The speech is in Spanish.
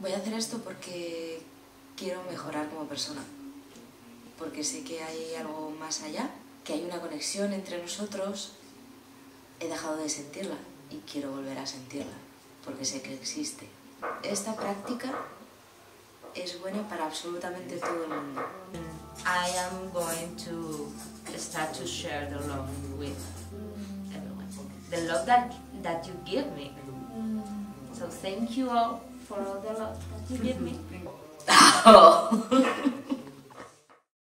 Voy a hacer esto porque quiero mejorar como persona. Porque sé que hay algo más allá, que hay una conexión entre nosotros. He dejado de sentirla y quiero volver a sentirla, porque sé que existe. Esta práctica es buena para absolutamente todo el mundo. I am going to start to share the love with everyone. The love that, that you give me. So thank you all for the that you give me. Oh.